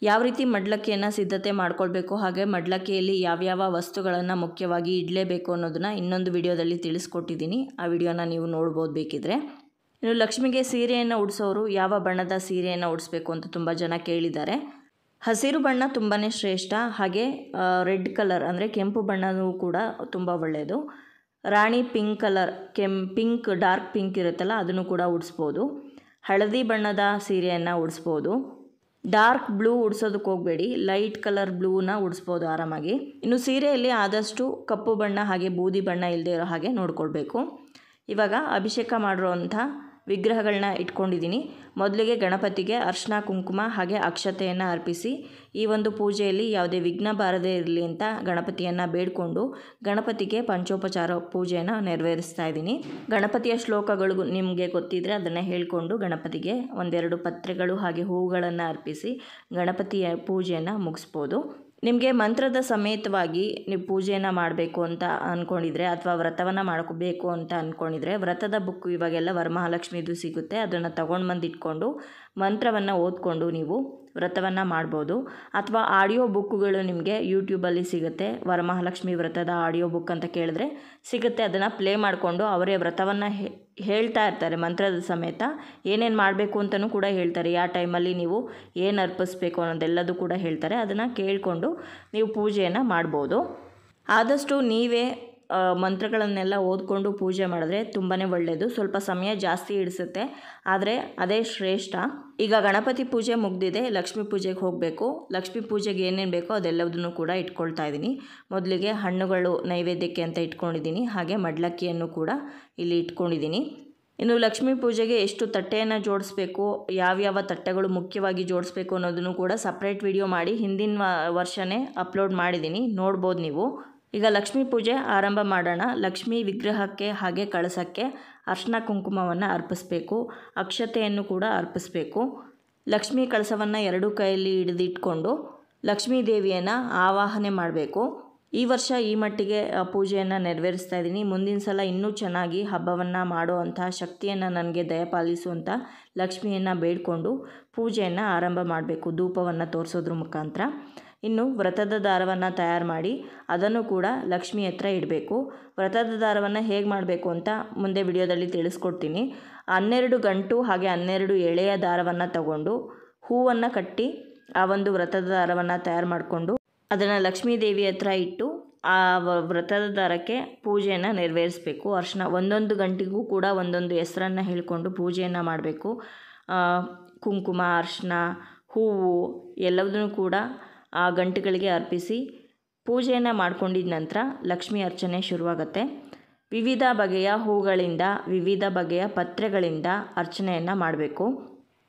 ಯಾವ ರೀತಿ ಮಡ್ಲಕ್ಕಿಯನ್ನು ಸಿದ್ಧತೆ ಮಾಡ್ಕೊಳ್ಬೇಕು, ಹಾಗೆ ಮಡ್ಲಕ್ಕಿಯಲ್ಲಿ ಯಾವ್ಯಾವ ವಸ್ತುಗಳನ್ನು ಮುಖ್ಯವಾಗಿ ಇಡಲೇಬೇಕು ಅನ್ನೋದನ್ನು ಇನ್ನೊಂದು ವಿಡಿಯೋದಲ್ಲಿ ತಿಳಿಸ್ಕೊಟ್ಟಿದ್ದೀನಿ. ಆ ವಿಡಿಯೋನ ನೀವು ನೋಡ್ಬೋದು ಬೇಕಿದ್ರೆ. ಇನ್ನು ಲಕ್ಷ್ಮಿಗೆ ಸೀರೆಯನ್ನು ಉಡಿಸೋರು ಯಾವ ಬಣ್ಣದ ಸೀರೆಯನ್ನು ಉಡಿಸ್ಬೇಕು ಅಂತ ತುಂಬ ಜನ ಕೇಳಿದ್ದಾರೆ. ಹಸಿರು ಬಣ್ಣ ತುಂಬಾ ಶ್ರೇಷ್ಠ, ಹಾಗೆ ರೆಡ್ ಕಲರ್ ಅಂದರೆ ಕೆಂಪು ಬಣ್ಣವೂ ಕೂಡ ತುಂಬ ಒಳ್ಳೆಯದು ರಾಣಿ ಪಿಂಕ್ ಕಲರ್, ಕೆಂ, ಪಿಂಕ್, ಡಾರ್ಕ್ ಪಿಂಕ್ ಇರುತ್ತಲ್ಲ, ಅದನ್ನು ಕೂಡ ಉಡಿಸ್ಬೋದು. ಹಳದಿ ಬಣ್ಣದ ಸೀರೆಯನ್ನು ಉಡಿಸ್ಬೋದು. ಡಾರ್ಕ್ ಬ್ಲೂ ಉಡ್ಸೋದಕ್ಕೆ ಹೋಗಬೇಡಿ, ಲೈಟ್ ಕಲರ್ ಬ್ಲೂನ ಉಡಿಸ್ಬೋದು ಆರಾಮಾಗಿ. ಇನ್ನು ಸೀರೆಯಲ್ಲಿ ಆದಷ್ಟು ಕಪ್ಪು ಬಣ್ಣ ಹಾಗೆ ಬೂದಿ ಬಣ್ಣ ಇಲ್ಲದೆ ಇರೋ ಹಾಗೆ ನೋಡ್ಕೊಳ್ಬೇಕು. ಇವಾಗ ಅಭಿಷೇಕ ಮಾಡಿರೋಂಥ ವಿಗ್ರಹಗಳನ್ನ ಇಟ್ಕೊಂಡಿದ್ದೀನಿ. ಮೊದಲಿಗೆ ಗಣಪತಿಗೆ ಅರ್ಶಿನ, ಕುಂಕುಮ ಹಾಗೆ ಅಕ್ಷತೆಯನ್ನು ಅರ್ಪಿಸಿ, ಈ ಒಂದು ಪೂಜೆಯಲ್ಲಿ ಯಾವುದೇ ವಿಘ್ನ ಬಾರದೇ ಇರಲಿ ಅಂತ ಗಣಪತಿಯನ್ನು ಬೇಡಿಕೊಂಡು ಗಣಪತಿಗೆ ಪಂಚೋಪಚಾರ ಪೂಜೆಯನ್ನು ನೆರವೇರಿಸ್ತಾ ಇದ್ದೀನಿ. ಗಣಪತಿಯ ಶ್ಲೋಕಗಳು ನಿಮಗೆ ಗೊತ್ತಿದ್ದರೆ ಅದನ್ನು ಹೇಳಿಕೊಂಡು ಗಣಪತಿಗೆ ಒಂದೆರಡು ಪತ್ರೆಗಳು ಹಾಗೆ ಹೂವುಗಳನ್ನು ಅರ್ಪಿಸಿ ಗಣಪತಿಯ ಪೂಜೆಯನ್ನು ಮುಗಿಸ್ಬೋದು. ನಿಮಗೆ ಮಂತ್ರದ ಸಮೇತವಾಗಿ ನೀವು ಪೂಜೆಯನ್ನು ಮಾಡಬೇಕು ಅಂತ ಅಂದ್ಕೊಂಡಿದ್ರೆ ಅಥವಾ ವ್ರತವನ್ನು ಮಾಡ್ಕೋಬೇಕು ಅಂತ ಅಂದ್ಕೊಂಡಿದ್ರೆ ವ್ರತದ ಬುಕ್ ಇವಾಗೆಲ್ಲ ವರಮಹಾಲಕ್ಷ್ಮಿದು ಸಿಗುತ್ತೆ. ಅದನ್ನು ತೊಗೊಂಡು ಬಂದು ಇಟ್ಕೊಂಡು ಮಂತ್ರವನ್ನು ಓದ್ಕೊಂಡು ನೀವು ವ್ರತವನ್ನು ಮಾಡ್ಬೋದು. ಅಥವಾ ಆಡಿಯೋ ಬುಕ್ಗಳು ನಿಮಗೆ ಯೂಟ್ಯೂಬಲ್ಲಿ ಸಿಗುತ್ತೆ. ವರಮಹಾಲಕ್ಷ್ಮಿ ವ್ರತದ ಆಡಿಯೋ ಬುಕ್ ಅಂತ ಕೇಳಿದ್ರೆ ಸಿಗುತ್ತೆ. ಅದನ್ನು ಪ್ಲೇ ಮಾಡಿಕೊಂಡು ಅವರೇ ವ್ರತವನ್ನು ಹೇಳ್ತಾ ಇರ್ತಾರೆ ಮಂತ್ರದ ಸಮೇತ. ಏನೇನು ಮಾಡಬೇಕು ಅಂತಲೂ ಕೂಡ ಹೇಳ್ತಾರೆ. ಯಾವ ಟೈಮಲ್ಲಿ ನೀವು ಏನು ಅರ್ಪಿಸ್ಬೇಕು ಅನ್ನೋದೆಲ್ಲದೂ ಕೂಡ ಹೇಳ್ತಾರೆ. ಅದನ್ನು ಕೇಳಿಕೊಂಡು ನೀವು ಪೂಜೆಯನ್ನು ಮಾಡ್ಬೋದು. ಆದಷ್ಟು ನೀವೇ ಮಂತ್ರಗಳನ್ನೆಲ್ಲ ಓದ್ಕೊಂಡು ಪೂಜೆ ಮಾಡಿದ್ರೆ ತುಂಬಾ ಒಳ್ಳೆಯದು ಸ್ವಲ್ಪ ಸಮಯ ಜಾಸ್ತಿ ಹಿಡಿಸುತ್ತೆ ಆದರೆ ಅದೇ ಶ್ರೇಷ್ಠ. ಈಗ ಗಣಪತಿ ಪೂಜೆ ಮುಗ್ದಿದೆ. ಲಕ್ಷ್ಮೀ ಪೂಜೆಗೆ ಹೋಗಬೇಕು. ಲಕ್ಷ್ಮೀ ಪೂಜೆಗೆ ಏನೇನು ಬೇಕೋ ಅದೆಲ್ಲದನ್ನು ಕೂಡ ಇಟ್ಕೊಳ್ತಾ ಇದ್ದೀನಿ. ಮೊದಲಿಗೆ ಹಣ್ಣುಗಳು ನೈವೇದ್ಯಕ್ಕೆ ಅಂತ ಇಟ್ಕೊಂಡಿದ್ದೀನಿ. ಹಾಗೆ ಮಡ್ಲಕ್ಕಿಯನ್ನು ಕೂಡ ಇಲ್ಲಿ ಇಟ್ಕೊಂಡಿದ್ದೀನಿ. ಇನ್ನು ಲಕ್ಷ್ಮೀ ಪೂಜೆಗೆ ಎಷ್ಟು ತಟ್ಟೆಯನ್ನು ಜೋಡಿಸ್ಬೇಕು, ಯಾವ್ಯಾವ ತಟ್ಟೆಗಳು ಮುಖ್ಯವಾಗಿ ಜೋಡಿಸ್ಬೇಕು ಅನ್ನೋದನ್ನು ಕೂಡ ಸಪ್ರೇಟ್ ವಿಡಿಯೋ ಮಾಡಿ ಹಿಂದಿನ ವರ್ಷನೇ ಅಪ್ಲೋಡ್ ಮಾಡಿದ್ದೀನಿ. ನೋಡ್ಬೋದು ನೀವು. ಈಗ ಲಕ್ಷ್ಮೀ ಪೂಜೆ ಆರಂಭ ಮಾಡೋಣ. ಲಕ್ಷ್ಮೀ ವಿಗ್ರಹಕ್ಕೆ ಹಾಗೆ ಕಳಸಕ್ಕೆ ಅರ್ಶನ ಕುಂಕುಮವನ್ನು ಅರ್ಪಿಸ್ಬೇಕು. ಅಕ್ಷತೆಯನ್ನು ಕೂಡ ಅರ್ಪಿಸ್ಬೇಕು. ಲಕ್ಷ್ಮೀ ಕಳಸವನ್ನು ಎರಡೂ ಕೈಯಲ್ಲಿ ಹಿಡಿದಿಟ್ಕೊಂಡು ಲಕ್ಷ್ಮೀ ದೇವಿಯನ್ನು ಆವಾಹನೆ ಮಾಡಬೇಕು. ಈ ವರ್ಷ ಈ ಮಟ್ಟಿಗೆ ಪೂಜೆಯನ್ನು ನೆರವೇರಿಸ್ತಾ ಇದ್ದೀನಿ. ಮುಂದಿನ ಸಲ ಇನ್ನೂ ಚೆನ್ನಾಗಿ ಹಬ್ಬವನ್ನು ಮಾಡುವಂಥ ಶಕ್ತಿಯನ್ನು ನನಗೆ ದಯಪಾಲಿಸುವಂಥ ಲಕ್ಷ್ಮಿಯನ್ನು ಬೇಡಿಕೊಂಡು ಪೂಜೆಯನ್ನು ಆರಂಭ ಮಾಡಬೇಕು. ಧೂಪವನ್ನು ತೋರಿಸೋದ್ರ ಮುಖಾಂತರ. ಇನ್ನು ವ್ರತದ ದಾರವನ್ನು ತಯಾರು ಮಾಡಿ ಅದನ್ನು ಕೂಡ ಲಕ್ಷ್ಮಿ ಹತ್ರ ಇಡಬೇಕು. ವ್ರತದ ದಾರವನ್ನು ಹೇಗೆ ಮಾಡಬೇಕು ಅಂತ ಮುಂದೆ ವಿಡಿಯೋದಲ್ಲಿ ತಿಳಿಸ್ಕೊಡ್ತೀನಿ. ಹನ್ನೆರಡು ಗಂಟು ಹಾಗೆ ಹನ್ನೆರಡು ಎಳೆಯ ದಾರವನ್ನು ತಗೊಂಡು ಹೂವನ್ನು ಕಟ್ಟಿ ಆ ಒಂದು ವ್ರತದ ದಾರವನ್ನು ತಯಾರು ಮಾಡಿಕೊಂಡು ಅದನ್ನು ಲಕ್ಷ್ಮೀ ದೇವಿ ಹತ್ರ ಇಟ್ಟು ಆ ವ್ರತದ ದಾರಕ್ಕೆ ಪೂಜೆಯನ್ನು ನೆರವೇರಿಸಬೇಕು. ಅರ್ಶನ ಒಂದೊಂದು ಗಂಟೆಗೂ ಕೂಡ ಒಂದೊಂದು ಹೆಸರನ್ನು ಹೇಳಿಕೊಂಡು ಪೂಜೆಯನ್ನು ಮಾಡಬೇಕು. ಕುಂಕುಮ, ಅರ್ಶನ, ಹೂವು ಎಲ್ಲದನ್ನು ಕೂಡ ಆ ಗಂಟುಗಳಿಗೆ ಅರ್ಪಿಸಿ ಪೂಜೆಯನ್ನು ಮಾಡ್ಕೊಂಡಿದ ನಂತರ ಲಕ್ಷ್ಮಿ ಅರ್ಚನೆ ಶುರುವಾಗುತ್ತೆ. ವಿವಿಧ ಬಗೆಯ ಹೂಗಳಿಂದ, ವಿವಿಧ ಬಗೆಯ ಪತ್ರೆಗಳಿಂದ ಅರ್ಚನೆಯನ್ನು ಮಾಡಬೇಕು.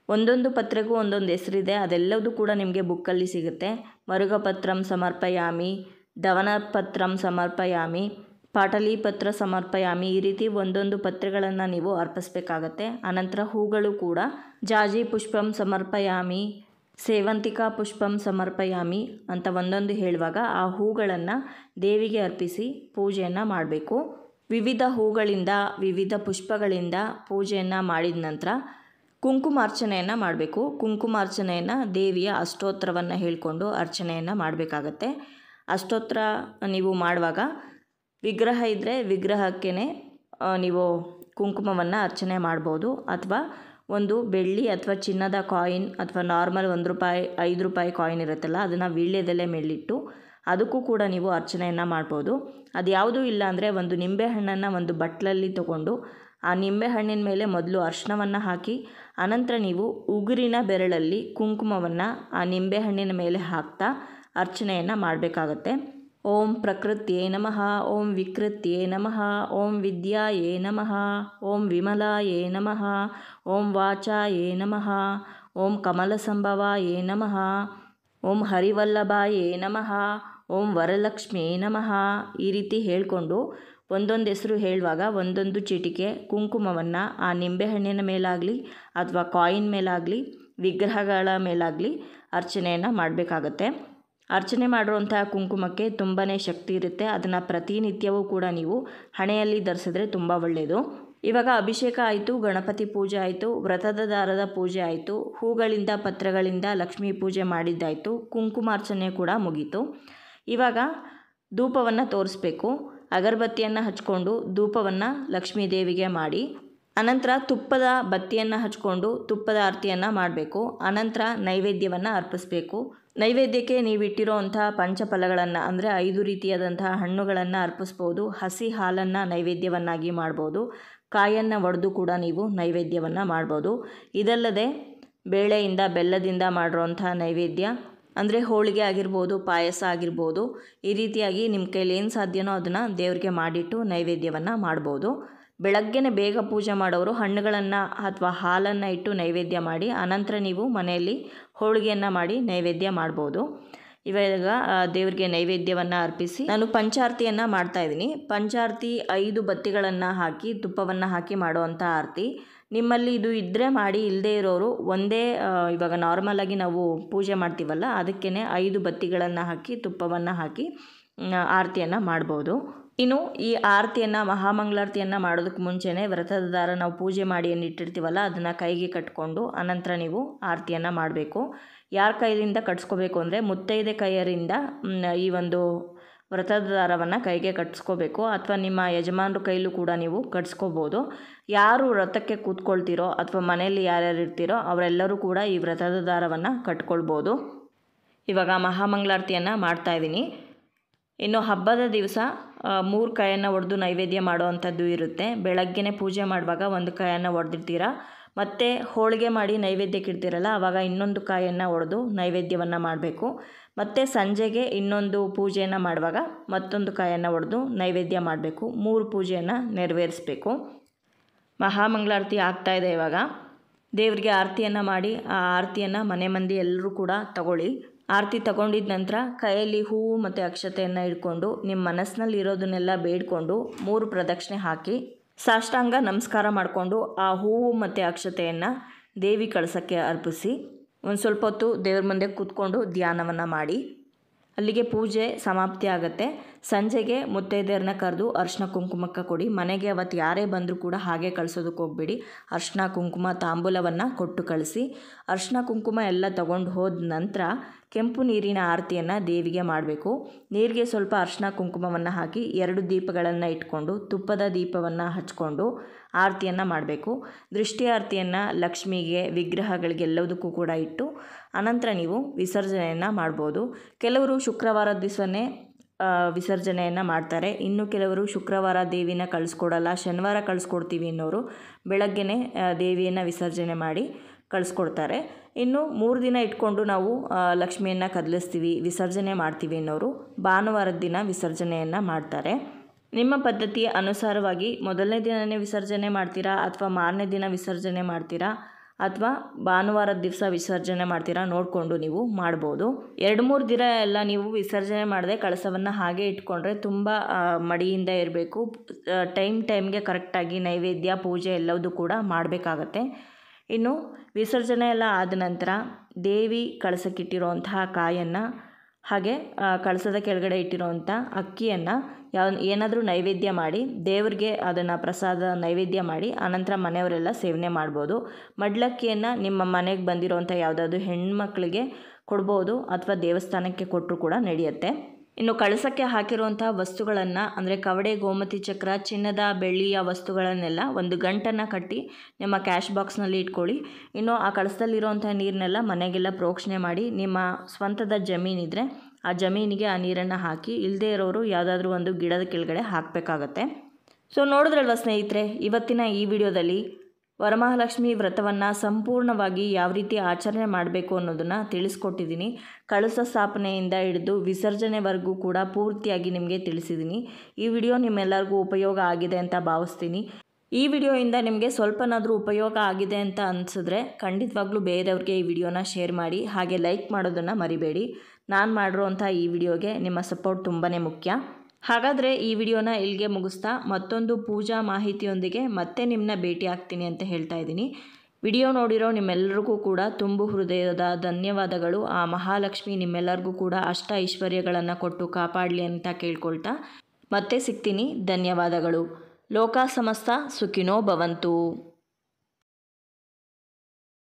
ಒಂದೊಂದು ಪತ್ರೆಗೂ ಒಂದೊಂದು ಹೆಸರಿದೆ. ಅದೆಲ್ಲವೂ ಕೂಡ ನಿಮಗೆ ಬುಕ್ಕಲ್ಲಿ ಸಿಗುತ್ತೆ. ಮರುಗಪತ್ರಂ ಸಮರ್ಪಯಾಮಿ, ದವನಪತ್ರಂ ಸಮರ್ಪಯಾಮಿ, ಪಾಟಲಿಪತ್ರ ಸಮರ್ಪಯಾಮಿ ಈ ರೀತಿ ಒಂದೊಂದು ಪತ್ರೆಗಳನ್ನು ನೀವು ಅರ್ಪಿಸ್ಬೇಕಾಗತ್ತೆ. ಅನಂತರ ಹೂಗಳು ಕೂಡ ಜಾಜಿ ಪುಷ್ಪಂ ಸಮರ್ಪಯಾಮಿ ಸೇವಂತಿಕಾ ಪುಷ್ಪಂ ಸಮರ್ಪಯಾಮಿ ಅಂತ ಒಂದೊಂದು ಹೇಳುವಾಗ ಆ ಹೂಗಳನ್ನು ದೇವಿಗೆ ಅರ್ಪಿಸಿ ಪೂಜೆಯನ್ನು ಮಾಡಬೇಕು. ವಿವಿಧ ಹೂಗಳಿಂದ, ವಿವಿಧ ಪುಷ್ಪಗಳಿಂದ ಪೂಜೆಯನ್ನು ಮಾಡಿದ ನಂತರ ಕುಂಕುಮಾರ್ಚನೆಯನ್ನು ಮಾಡಬೇಕು. ಕುಂಕುಮಾರ್ಚನೆಯನ್ನು ದೇವಿಯ ಅಷ್ಟೋತ್ರವನ್ನು ಹೇಳಿಕೊಂಡು ಅರ್ಚನೆಯನ್ನು ಮಾಡಬೇಕಾಗತ್ತೆ. ಅಷ್ಟೋತ್ತರ ನೀವು ಮಾಡುವಾಗ ವಿಗ್ರಹ ಇದ್ದರೆ ವಿಗ್ರಹಕ್ಕೇ ನೀವು ಕುಂಕುಮವನ್ನು ಅರ್ಚನೆ ಮಾಡ್ಬೋದು. ಅಥವಾ ಒಂದು ಬೆಳ್ಳಿ ಅಥವಾ ಚಿನ್ನದ ಕಾಯಿನ್ ಅಥವಾ ನಾರ್ಮಲ್ ಒಂದು ರೂಪಾಯಿ, ಐದು ರೂಪಾಯಿ ಕಾಯಿನ್ ಇರುತ್ತಲ್ಲ, ಅದನ್ನು ವೀಳ್ಯದೆಲೆ ಮೇಲಿಟ್ಟು ಅದಕ್ಕೂ ಕೂಡ ನೀವು ಅರ್ಚನೆಯನ್ನು ಮಾಡ್ಬೋದು. ಅದು ಯಾವುದೂ ಇಲ್ಲ ಅಂದರೆ ಒಂದು ನಿಂಬೆಹಣ್ಣನ್ನು ಒಂದು ಬಟ್ಲಲ್ಲಿ ತಗೊಂಡು ಆ ನಿಂಬೆಹಣ್ಣಿನ ಮೇಲೆ ಮೊದಲು ಅರ್ಶನವನ್ನು ಹಾಕಿ, ಅನಂತರ ನೀವು ಉಗುರಿನ ಬೆರಳಲ್ಲಿ ಕುಂಕುಮವನ್ನು ಆ ನಿಂಬೆಹಣ್ಣಿನ ಮೇಲೆ ಹಾಕ್ತಾ ಅರ್ಚನೆಯನ್ನು ಮಾಡಬೇಕಾಗತ್ತೆ. ಓಂ ಪ್ರಕೃತ್ಯೇ ನಮಃ, ಓಂ ವಿಕೃತ್ಯೇ ನಮಃ, ಓಂ ವಿದ್ಯಾಯೇ ನಮಃ, ಓಂ ವಿಮಲಾಯೇ ನಮಃ, ಓಂ ವಾಚಾಯೇ ನಮಃ, ಓಂ ಕಮಲಸಂಭವಾಯೇ ನಮಃ, ಓಂ ಹರಿವಲ್ಲಭಾಯೇ ನಮಃ, ಓಂ ವರಲಕ್ಷ್ಮಿ ನಮಃ ಈ ರೀತಿ ಹೇಳಿಕೊಂಡು ಒಂದೊಂದು ಹೆಸರು ಹೇಳುವಾಗ ಒಂದೊಂದು ಚಿಟಿಕೆ ಕುಂಕುಮವನ್ನು ಆ ನಿಂಬೆಹಣ್ಣಿನ ಮೇಲಾಗಲಿ ಅಥವಾ ಕಾಯಿನ್ ಮೇಲಾಗಲಿ, ವಿಗ್ರಹಗಳ ಮೇಲಾಗಲಿ ಅರ್ಚನೆಯನ್ನು ಮಾಡಬೇಕಾಗತ್ತೆ. ಅರ್ಚನೆ ಮಾಡುವಂತಹ ಕುಂಕುಮಕ್ಕೆ ತುಂಬಾ ಶಕ್ತಿ ಇರುತ್ತೆ. ಅದನ್ನು ಪ್ರತಿನಿತ್ಯವೂ ಕೂಡ ನೀವು ಹಣೆಯಲ್ಲಿ ಧರಿಸಿದ್ರೆ ತುಂಬ ಒಳ್ಳೆಯದು ಇವಾಗ ಅಭಿಷೇಕ ಆಯಿತು, ಗಣಪತಿ ಪೂಜೆ ಆಯಿತು, ವ್ರತದ ದಾರದ ಪೂಜೆ ಆಯಿತು, ಹೂಗಳಿಂದ, ಪತ್ರಗಳಿಂದ ಲಕ್ಷ್ಮೀ ಪೂಜೆ ಮಾಡಿದ್ದಾಯಿತು, ಕುಂಕುಮಾರ್ಚನೆ ಕೂಡ ಮುಗೀತು. ಇವಾಗ ಧೂಪವನ್ನು ತೋರಿಸ್ಬೇಕು. ಅಗರಬತ್ತಿಯನ್ನು ಹಚ್ಕೊಂಡು ಧೂಪವನ್ನು ಲಕ್ಷ್ಮೀ ದೇವಿಗೆ ಮಾಡಿ, ಅನಂತರ ತುಪ್ಪದ ಬತ್ತಿಯನ್ನು ಹಚ್ಕೊಂಡು ತುಪ್ಪದ ಆರತಿಯನ್ನು ಮಾಡಬೇಕು. ಅನಂತರ ನೈವೇದ್ಯವನ್ನು ಅರ್ಪಿಸಬೇಕು. ನೈವೇದ್ಯಕ್ಕೆ ನೀವಿಟ್ಟಿರೋ ಅಂಥ ಪಂಚಫಲಗಳನ್ನು, ಅಂದರೆ ಐದು ರೀತಿಯಾದಂತಹ ಹಣ್ಣುಗಳನ್ನು ಅರ್ಪಿಸ್ಬೋದು, ಹಸಿ ಹಾಲನ್ನು ನೈವೇದ್ಯವನ್ನಾಗಿ ಮಾಡ್ಬೋದು, ಕಾಯನ್ನು ಒಡೆದು ಕೂಡ ನೀವು ನೈವೇದ್ಯವನ್ನು ಮಾಡ್ಬೋದು. ಇದಲ್ಲದೆ ಬೇಳೆಯಿಂದ, ಬೆಲ್ಲದಿಂದ ಮಾಡಿರೋಂಥ ನೈವೇದ್ಯ, ಅಂದರೆ ಹೋಳಿಗೆ ಆಗಿರ್ಬೋದು, ಪಾಯಸ ಆಗಿರ್ಬೋದು, ಈ ರೀತಿಯಾಗಿ ನಿಮ್ಮ ಕೈಲಿ ಏನು ಸಾಧ್ಯನೋ ಅದನ್ನು ದೇವರಿಗೆ ಮಾಡಿಟ್ಟು ನೈವೇದ್ಯವನ್ನು ಮಾಡ್ಬೋದು. ಬೆಳಗ್ಗೆನೆ ಬೇಗ ಪೂಜೆ ಮಾಡೋರು ಹಣ್ಣುಗಳನ್ನು ಅಥವಾ ಹಾಲನ್ನು ಇಟ್ಟು ನೈವೇದ್ಯ ಮಾಡಿ ಅನಂತರ ನೀವು ಮನೆಯಲ್ಲಿ ಹೋಳಿಗೆಯನ್ನು ಮಾಡಿ ನೈವೇದ್ಯ ಮಾಡ್ಬೋದು. ಇವಾಗ ದೇವರಿಗೆ ನೈವೇದ್ಯವನ್ನು ಅರ್ಪಿಸಿ, ನಾನು ಪಂಚಾರತಿಯನ್ನು ಮಾಡ್ತಾ ಇದ್ದೀನಿ. ಪಂಚಾರತಿ ಐದು ಬತ್ತಿಗಳನ್ನು ಹಾಕಿ, ತುಪ್ಪವನ್ನು ಹಾಕಿ ಮಾಡುವಂಥ ಆರತಿ. ನಿಮ್ಮಲ್ಲಿ ಇದು ಇದ್ದರೆ ಮಾಡಿ ಇಲ್ಲದೇ ಇರೋರು ಒಂದೇ ಇವಾಗ ನಾರ್ಮಲಾಗಿ ನಾವು ಪೂಜೆ ಮಾಡ್ತೀವಲ್ಲ ಅದಕ್ಕೇ ಐದು ಬತ್ತಿಗಳನ್ನು ಹಾಕಿ, ತುಪ್ಪವನ್ನು ಹಾಕಿ ಆರತಿಯನ್ನು ಮಾಡ್ಬೋದು. ಇನ್ನು ಈ ಆರತಿಯನ್ನು, ಮಹಾಮಂಗಳಾರತಿಯನ್ನು ಮಾಡೋದಕ್ಕೆ ಮುಂಚೆನೇ ವ್ರತದ ದಾರ ನಾವು ಪೂಜೆ ಮಾಡಿ ಏನು ಇಟ್ಟಿರ್ತೀವಲ್ಲ, ಅದನ್ನು ಕೈಗೆ ಕಟ್ಕೊಂಡು ಅನಂತರ ನೀವು ಆರತಿಯನ್ನು ಮಾಡಬೇಕು. ಯಾರ ಕೈಯಿಂದ ಕಟ್ಸ್ಕೋಬೇಕು ಅಂದರೆ ಮುತ್ತೈದೆ ಕೈಯರಿಂದ ಈ ಒಂದು ವ್ರತದ ದಾರವನ್ನು ಕೈಗೆ ಕಟ್ಸ್ಕೋಬೇಕು. ಅಥವಾ ನಿಮ್ಮ ಯಜಮಾನರ ಕೈಲೂ ಕೂಡ ನೀವು ಕಟ್ಸ್ಕೋಬೋದು. ಯಾರು ವ್ರತಕ್ಕೆ ಕೂತ್ಕೊಳ್ತೀರೋ ಅಥವಾ ಮನೆಯಲ್ಲಿ ಯಾರ್ಯಾರು ಇರ್ತೀರೋ ಅವರೆಲ್ಲರೂ ಕೂಡ ಈ ವ್ರತದ ದಾರವನ್ನು ಕಟ್ಕೊಳ್ಬೋದು. ಇವಾಗ ಮಹಾಮಂಗಳಾರತಿಯನ್ನು ಮಾಡ್ತಾ ಇದ್ದೀನಿ. ಇನ್ನು ಹಬ್ಬದ ದಿವಸ ಮೂರು ಕಾಯನ್ನು ಒಡೆದು ನೈವೇದ್ಯ ಮಾಡುವಂಥದ್ದು ಇರುತ್ತೆ. ಬೆಳಗ್ಗೆನೇ ಪೂಜೆ ಮಾಡುವಾಗ ಒಂದು ಕಾಯನ್ನು ಒಡೆದಿರ್ತೀರ ಮತ್ತು ಹೋಳಿಗೆ ಮಾಡಿ ನೈವೇದ್ಯಕ್ಕೆ ಇಡ್ತೀರಲ್ಲ ಆವಾಗ ಇನ್ನೊಂದು ಕಾಯನ್ನು ಒಡೆದು ನೈವೇದ್ಯವನ್ನು ಮಾಡಬೇಕು. ಮತ್ತು ಸಂಜೆಗೆ ಇನ್ನೊಂದು ಪೂಜೆಯನ್ನು ಮಾಡುವಾಗ ಮತ್ತೊಂದು ಕಾಯನ್ನು ಒಡೆದು ನೈವೇದ್ಯ ಮಾಡಬೇಕು. ಮೂರು ಪೂಜೆಯನ್ನು ನೆರವೇರಿಸಬೇಕು. ಮಹಾಮಂಗಳಾರತಿ ಆಗ್ತಾ ಇದೆ ಇವಾಗ. ದೇವರಿಗೆ ಆರತಿಯನ್ನು ಮಾಡಿ, ಆ ಆರತಿಯನ್ನು ಮನೆ ಮಂದಿ ಎಲ್ಲರೂ ಕೂಡ ತಗೊಳ್ಳಿ. ಆರತಿ ತಗೊಂಡಿದ ನಂತರ ಕೈಯಲ್ಲಿ ಹೂವು ಮತ್ತು ಅಕ್ಷತೆಯನ್ನು ಇಟ್ಕೊಂಡು ನಿಮ್ಮ ಮನಸ್ಸಿನಲ್ಲಿ ಇರೋದನ್ನೆಲ್ಲ ಬೇಡ್ಕೊಂಡು ಮೂರು ಪ್ರದಕ್ಷಿಣೆ ಹಾಕಿ ಸಾಷ್ಟಾಂಗ ನಮಸ್ಕಾರ ಮಾಡಿಕೊಂಡು ಆ ಹೂವು ಮತ್ತು ಅಕ್ಷತೆಯನ್ನು ದೇವಿ ಕಳಸಕ್ಕೆ ಅರ್ಪಿಸಿ ಒಂದು ಸ್ವಲ್ಪ ಹೊತ್ತು ದೇವ್ರ ಮುಂದೆ ಕೂತ್ಕೊಂಡು ಧ್ಯಾನವನ್ನು ಮಾಡಿ. ಅಲ್ಲಿಗೆ ಪೂಜೆ ಸಮಾಪ್ತಿ ಆಗುತ್ತೆ. ಸಂಜೆಗೆ ಮುತ್ತೈದೆಯರನ್ನ ಕರೆದು ಅರ್ಶಿನ ಕುಂಕುಮಕ್ಕೆ ಕೊಡಿ. ಮನೆಗೆ ಅವತ್ತು ಯಾರೇ ಬಂದರೂ ಕೂಡ ಹಾಗೆ ಕಳಿಸೋದಕ್ಕೆ ಹೋಗ್ಬೇಡಿ. ಅರ್ಶಿನ ಕುಂಕುಮ ತಾಂಬೂಲವನ್ನು ಕೊಟ್ಟು ಕಳಿಸಿ. ಅರ್ಶಿನ ಕುಂಕುಮ ಎಲ್ಲ ತಗೊಂಡು ಹೋದ ನಂತರ ಕೆಂಪು ನೀರಿನ ಆರತಿಯನ್ನು ದೇವಿಗೆ ಮಾಡಬೇಕು. ನೀರಿಗೆ ಸ್ವಲ್ಪ ಅರ್ಶಿನ ಕುಂಕುಮವನ್ನು ಹಾಕಿ ಎರಡು ದೀಪಗಳನ್ನು ಇಟ್ಕೊಂಡು ತುಪ್ಪದ ದೀಪವನ್ನು ಹಚ್ಕೊಂಡು ಆರತಿಯನ್ನು ಮಾಡಬೇಕು. ದೃಷ್ಟಿ ಆರತಿಯನ್ನು ಲಕ್ಷ್ಮಿಗೆ ವಿಗ್ರಹಗಳಿಗೆಲ್ಲದಕ್ಕೂ ಕೂಡ ಇಟ್ಟು ಅನಂತರ ನೀವು ವಿಸರ್ಜನೆಯನ್ನು ಮಾಡ್ಬೋದು. ಕೆಲವರು ಶುಕ್ರವಾರ ದಿವಸನೇ ವಿಸರ್ಜನೆಯನ್ನು ಮಾಡ್ತಾರೆ. ಇನ್ನು ಕೆಲವರು ಶುಕ್ರವಾರ ದೇವಿನ ಕಳಿಸ್ಕೊಡಲ್ಲ, ಶನಿವಾರ ಕಳಿಸ್ಕೊಡ್ತೀವಿ ಅನ್ನೋರು ಬೆಳಗ್ಗೆನೇ ದೇವಿಯನ್ನು ವಿಸರ್ಜನೆ ಮಾಡಿ ಕಳಿಸ್ಕೊಡ್ತಾರೆ. ಇನ್ನು ಮೂರು ದಿನ ಇಟ್ಕೊಂಡು ನಾವು ಲಕ್ಷ್ಮಿಯನ್ನು ಕದಲಿಸ್ತೀವಿ, ವಿಸರ್ಜನೆ ಮಾಡ್ತೀವಿ ಅನ್ನೋರು. ಭಾನುವಾರದ ದಿನ ವಿಸರ್ಜನೆಯನ್ನು ಮಾಡ್ತಾರೆ. ನಿಮ್ಮ ಪದ್ಧತಿಯ ಅನುಸಾರವಾಗಿ ಮೊದಲನೇ ದಿನವೇ ವಿಸರ್ಜನೆ ಮಾಡ್ತೀರಾ ಅಥವಾ ಮಾರನೇ ದಿನ ವಿಸರ್ಜನೆ ಮಾಡ್ತೀರಾ ಅಥವಾ ಭಾನುವಾರದ ದಿವಸ ವಿಸರ್ಜನೆ ಮಾಡ್ತೀರಾ ನೋಡಿಕೊಂಡು ನೀವು ಮಾಡ್ಬೋದು. ಎರಡು ಮೂರು ದಿನ ಎಲ್ಲ ನೀವು ವಿಸರ್ಜನೆ ಮಾಡದೆ ಕಳಸವನ್ನು ಹಾಗೆ ಇಟ್ಕೊಂಡ್ರೆ ತುಂಬ ಮಡಿಯಿಂದ ಇರಬೇಕು. ಟೈಮ್ ಟೈಮ್ಗೆ ಕರೆಕ್ಟಾಗಿ ನೈವೇದ್ಯ, ಪೂಜೆ ಎಲ್ಲವೂ ಕೂಡ ಮಾಡಬೇಕಾಗತ್ತೆ. ಇನ್ನು ವಿಸರ್ಜನೆ ಎಲ್ಲ ಆದ ನಂತರ ದೇವಿ ಕಳಸಕ್ಕಿಟ್ಟಿರುವಂತಹ ಕಾಯನ್ನು ಹಾಗೆ ಕಳಸದ ಕೆಳಗಡೆ ಇಟ್ಟಿರುವಂಥ ಅಕ್ಕಿಯನ್ನು ಯಾವ ಏನಾದರೂ ನೈವೇದ್ಯ ಮಾಡಿ, ದೇವರಿಗೆ ಅದನ್ನು ಪ್ರಸಾದ ನೈವೇದ್ಯ ಮಾಡಿ, ಆನಂತರ ಮನೆಯವರೆಲ್ಲ ಸೇವನೆ ಮಾಡ್ಬೋದು. ಮಡ್ಲಕ್ಕಿಯನ್ನು ನಿಮ್ಮ ಮನೆಗೆ ಬಂದಿರೋವಂಥ ಯಾವುದಾದ್ರು ಹೆಣ್ಮಕ್ಳಿಗೆ ಕೊಡ್ಬೋದು ಅಥವಾ ದೇವಸ್ಥಾನಕ್ಕೆ ಕೊಟ್ಟರು ಕೂಡ ನಡೆಯುತ್ತೆ. ಇನ್ನು ಕಳಸಕ್ಕೆ ಹಾಕಿರುವಂತಹ ವಸ್ತುಗಳನ್ನು, ಅಂದರೆ ಕವಡೆ, ಗೋಮತಿ ಚಕ್ರ, ಚಿನ್ನದ ಬೆಳ್ಳಿಯ ವಸ್ತುಗಳನ್ನೆಲ್ಲ ಒಂದು ಗಂಟನ್ನು ಕಟ್ಟಿ ನಿಮ್ಮ ಕ್ಯಾಶ್ ಬಾಕ್ಸ್ನಲ್ಲಿ ಇಟ್ಕೊಳ್ಳಿ. ಇನ್ನು ಆ ಕಳಸದಲ್ಲಿರುವಂಥ ನೀರನ್ನೆಲ್ಲ ಮನೆಗೆಲ್ಲ ಪ್ರೋಕ್ಷಣೆ ಮಾಡಿ, ನಿಮ್ಮ ಸ್ವಂತದ ಜಮೀನಿದ್ರೆ ಆ ಜಮೀನಿಗೆ ಆ ನೀರನ್ನು ಹಾಕಿ ಇಲ್ಲದೇ ಇರೋರು ಯಾವುದಾದ್ರೂ ಒಂದು ಗಿಡದ ಕೆಳಗಡೆ ಹಾಕಬೇಕಾಗತ್ತೆ. ಸೊ, ನೋಡಿದ್ರಲ್ವ ಸ್ನೇಹಿತರೆ, ಇವತ್ತಿನ ಈ ವಿಡಿಯೋದಲ್ಲಿ ವರಮಹಾಲಕ್ಷ್ಮಿ ವ್ರತವನ್ನು ಸಂಪೂರ್ಣವಾಗಿ ಯಾವ ರೀತಿ ಆಚರಣೆ ಮಾಡಬೇಕು ಅನ್ನೋದನ್ನು ತಿಳಿಸ್ಕೊಟ್ಟಿದ್ದೀನಿ. ಕಳಸ ಸ್ಥಾಪನೆಯಿಂದ ಹಿಡಿದು ವಿಸರ್ಜನೆವರೆಗೂ ಕೂಡ ಪೂರ್ತಿಯಾಗಿ ನಿಮಗೆ ತಿಳಿಸಿದ್ದೀನಿ. ಈ ವಿಡಿಯೋ ನಿಮ್ಮೆಲ್ಲರಿಗೂ ಉಪಯೋಗ ಆಗಿದೆ ಅಂತ ಭಾವಿಸ್ತೀನಿ. ಈ ವಿಡಿಯೋಯಿಂದ ನಿಮಗೆ ಸ್ವಲ್ಪನಾದರೂ ಉಪಯೋಗ ಆಗಿದೆ ಅಂತ ಅನಿಸಿದ್ರೆ ಖಂಡಿತವಾಗ್ಲೂ ಬೇರೆಯವ್ರಿಗೆ ಈ ವಿಡಿಯೋನ ಶೇರ್ ಮಾಡಿ, ಹಾಗೆ ಲೈಕ್ ಮಾಡೋದನ್ನು ಮರಿಬೇಡಿ. ನಾನು ಮಾಡಿರೋ ಈ ವಿಡಿಯೋಗೆ ನಿಮ್ಮ ಸಪೋರ್ಟ್ ತುಂಬಾ ಮುಖ್ಯ. ಹಾಗಾದರೆ ಈ ವಿಡಿಯೋನ ಇಲ್ಲಿಗೆ ಮುಗಿಸ್ತಾ ಮತ್ತೊಂದು ಪೂಜಾ ಮಾಹಿತಿಯೊಂದಿಗೆ ಮತ್ತೆ ನಿಮ್ಮನ್ನ ಭೇಟಿ ಆಗ್ತೀನಿ ಅಂತ ಹೇಳ್ತಾ ಇದ್ದೀನಿ. ವಿಡಿಯೋ ನೋಡಿರೋ ನಿಮ್ಮೆಲ್ಲರಿಗೂ ಕೂಡ ತುಂಬು ಹೃದಯದ ಧನ್ಯವಾದಗಳು. ಆ ಮಹಾಲಕ್ಷ್ಮಿ ನಿಮ್ಮೆಲ್ಲರಿಗೂ ಕೂಡ ಅಷ್ಟ ಐಶ್ವರ್ಯಗಳನ್ನು ಕೊಟ್ಟು ಕಾಪಾಡಲಿ ಅಂತ ಕೇಳ್ಕೊಳ್ತಾ ಮತ್ತೆ ಸಿಗ್ತೀನಿ. ಧನ್ಯವಾದಗಳು. ಲೋಕ ಸಮಸ್ತ ಸುಖಿನೋ ಭವಂತು.